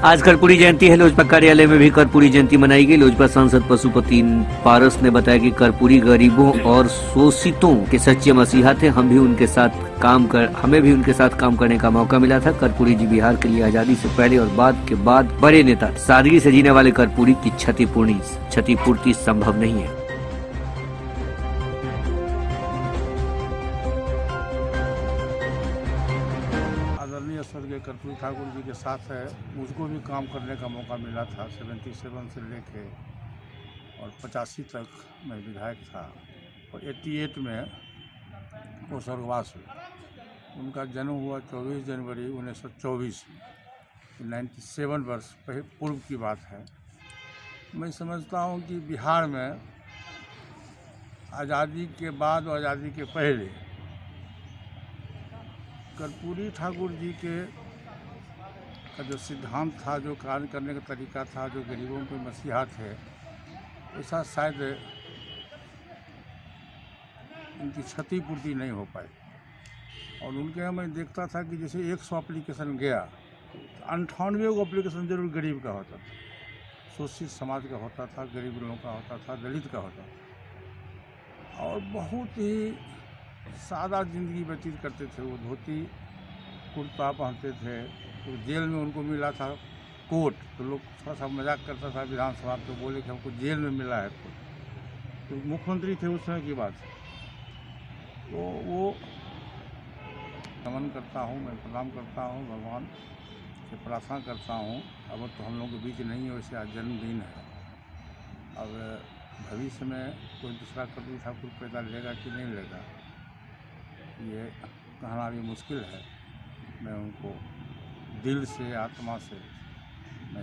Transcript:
आज कर्पूरी जयंती है। लोजपा कार्यालय में भी कर्पूरी जयंती मनाई गई। लोजपा सांसद पशुपति पारस ने बताया कि कर्पूरी गरीबों और शोषितों के सच्चे मसीहा थे। हम भी उनके साथ काम कर, हमें भी उनके साथ काम करने का मौका मिला था। कर्पूरी जी बिहार के लिए आज़ादी से पहले और बाद के बाद बड़े नेता सादगी से जीने वाले कर्पूरी की क्षतिपूर्णी क्षतिपूर्ति संभव नहीं है। आदरणीय स्वर्गीय कर्पूरी ठाकुर जी के साथ है। मुझको भी काम करने का मौका मिला था 77 से लेके और पचासी तक मैं विधायक था। और 88 में वो स्वर्गवास हुए। उनका जन्म हुआ 24 जनवरी 1924 में। नाइन्टी सेवन वर्ष पूर्व की बात है। मैं समझता हूँ कि बिहार में आज़ादी के बाद और आज़ादी के पहले कर्पूरी ठाकुर जी के का जो सिद्धांत था, जो कार्य करने का तरीका था, जो गरीबों के मसीहा थे, ऐसा शायद उनकी क्षतिपूर्ति नहीं हो पाई। और उनके यहाँ मैं देखता था कि जैसे एक सौ अप्लीकेशन गया तो अंठानवे को अप्लीकेशन ज़रूर गरीब का होता था। शोषित समाज का होता था, गरीब लोगों का होता था, दलित का होता था। और बहुत ही सादा ज़िंदगी व्यतीत करते थे, वो धोती, कुर्ता पहनते थे। तो जेल में उनको मिला था कोट तो लोग थोड़ा सा मज़ाक करता था, विधानसभा तो बोले कि हमको जेल में मिला है कोट तो मुख्यमंत्री थे उस समय की बात। तो वो नमन करता हूँ, मैं प्रणाम करता हूँ भगवान से, प्रार्थना करता हूँ। अब तो हम लोगों के बीच नहीं है, वैसे आज जन्मदिन है। अब भविष्य में कोई दूसरा कर्पूरी ठाकुर पैदा लेगा कि नहीं लेगा? ये कहना भी मुश्किल है। मैं उनको दिल से आत्मा से मैं